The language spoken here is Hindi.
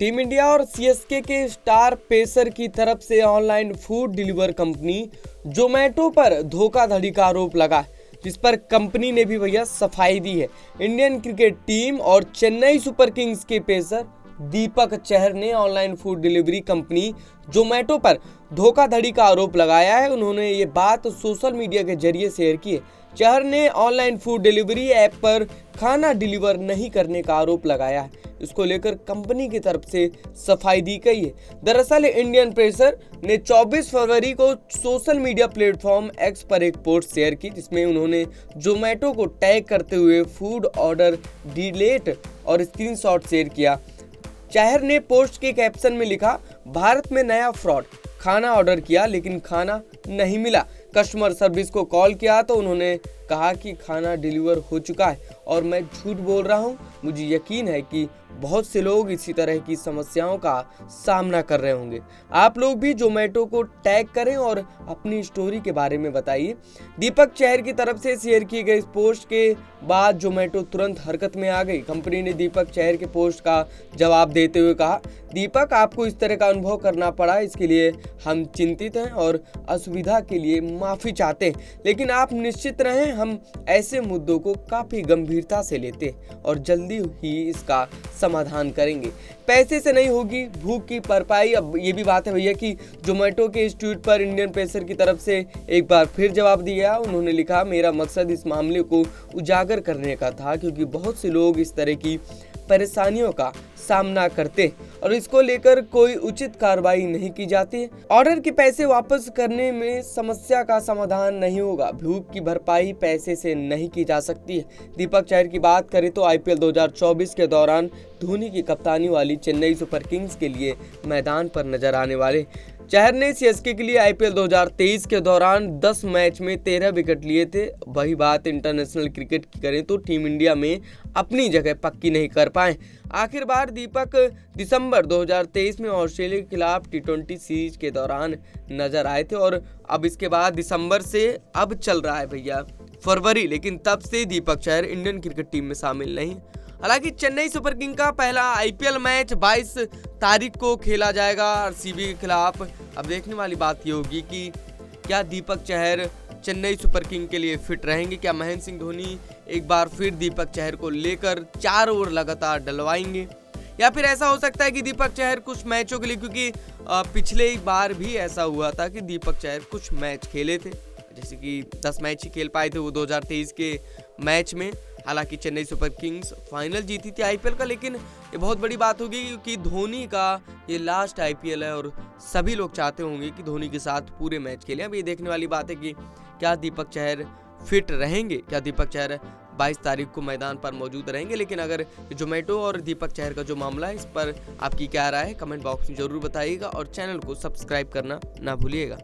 टीम इंडिया और सीएसके के स्टार पेसर की तरफ़ से online food deliver company Zomato पर धोखाधड़ी का आरोप लगा, जिस पर कंपनी ने भी भैया सफ़ाई दी है। इंडियन क्रिकेट टीम और चेन्नई सुपर किंग्स के पेसर दीपक चहर ने online food delivery company Zomato पर धोखाधड़ी का आरोप लगाया है। उन्होंने ये बात सोशल मीडिया के ज़रिए शेयर की है। चहर ने ऑनलाइन फ़ूड डिलीवरी ऐप पर खाना डिलीवर नहीं करने का आरोप लगाया है। इसको लेकर कंपनी की तरफ़ से सफ़ाई दी गई है। दरअसल इंडियन प्रेसर ने 24 फरवरी को सोशल मीडिया प्लेटफॉर्म एक्स पर एक पोस्ट शेयर की, जिसमें उन्होंने जोमेटो को टैग करते हुए फ़ूड ऑर्डर डिलेट और स्क्रीनशॉट शेयर किया। चाहर ने पोस्ट के कैप्शन में लिखा, भारत में नया फ्रॉड। खाना ऑर्डर किया, लेकिन खाना नहीं मिला। कस्टमर सर्विस को कॉल किया तो उन्होंने कहा कि खाना डिलीवर हो चुका है और मैं झूठ बोल रहा हूँ। मुझे यकीन है कि बहुत से लोग इसी तरह की समस्याओं का सामना कर रहे होंगे। आप लोग भी जोमेटो को टैग करें और अपनी स्टोरी के बारे में बताइए। दीपक चहर की तरफ़ से शेयर की गई इस पोस्ट के बाद जोमेटो तुरंत हरकत में आ गई। कंपनी ने दीपक चहर के पोस्ट का जवाब देते हुए कहा, दीपक, आपको इस तरह का अनुभव करना पड़ा, इसके लिए हम चिंतित हैं और असुविधा के लिए माफ़ी चाहते हैं। लेकिन आप निश्चित रहें हम ऐसे मुद्दों को काफ़ी गंभीरता से लेते और जल्दी ही इसका समाधान करेंगे। पैसे से नहीं होगी, भूख की भरपाई। अब ये भी बात है भैया कि जोमेटो के इस ट्वीट पर इंडियन प्रेसर की तरफ़ से एक बार फिर जवाब दिया। उन्होंने लिखा, मेरा मकसद इस मामले को उजागर करने का था, क्योंकि बहुत से लोग इस तरह की परेशानियों का सामना करते और इसको लेकर कोई उचित कार्रवाई नहीं की जाती ऑर्डर के पैसे वापस करने में समस्या का समाधान नहीं होगा। भूख की भरपाई पैसे से नहीं की जा सकती है। दीपक चहर की बात करें तो आईपीएल 2024 के दौरान धोनी की कप्तानी वाली चेन्नई सुपर किंग्स के लिए मैदान पर नज़र आने वाले चहर ने सीएसके के लिए आईपीएल 2023 के दौरान 10 मैच में 13 विकेट लिए थे। वही बात इंटरनेशनल क्रिकेट की करें तो टीम इंडिया में अपनी जगह पक्की नहीं कर पाए। आखिर बार दीपक दिसंबर 2023 में ऑस्ट्रेलिया के खिलाफ टी सीरीज़ के दौरान नज़र आए थे और अब इसके बाद दिसंबर से अब चल रहा है भैया, फरवरी। लेकिन तब से Deepak Chahar Indian cricket team में शामिल नहीं। हालाँकि चेन्नई सुपर किंग का पहला आईपीएल मैच 22 तारीख को खेला जाएगा आरसीबी के खिलाफ अब देखने वाली बात ये होगी कि क्या दीपक चहर चेन्नई सुपर किंग के लिए फिट रहेंगे? क्या महेंद्र सिंह धोनी एक बार फिर दीपक चहर को लेकर चार ओवर लगातार डलवाएँगे? या फिर ऐसा हो सकता है कि दीपक चहर कुछ मैचों के लिए, क्योंकि पिछले बार भी ऐसा हुआ था कि दीपक चहर कुछ मैच खेले थे। जैसे कि 10 मैच ही खेल पाए थे वो 2023 के मैच में। हालाँकि चेन्नई सुपर किंग्स फाइनल जीती थी आईपीएल का, लेकिन ये बहुत बड़ी बात होगी क्योंकि धोनी का ये लास्ट आईपीएल है और सभी लोग चाहते होंगे कि धोनी के साथ पूरे मैच खेलें। अब ये देखने वाली बात है कि क्या दीपक चहर फिट रहेंगे? क्या दीपक चहर 22 तारीख को मैदान पर मौजूद रहेंगे? लेकिन अगर जोमेटो और दीपक चहर का जो मामला है, इस पर आपकी क्या राय है? कमेंट बॉक्स में ज़रूर बताइएगा और चैनल को सब्सक्राइब करना ना भूलिएगा।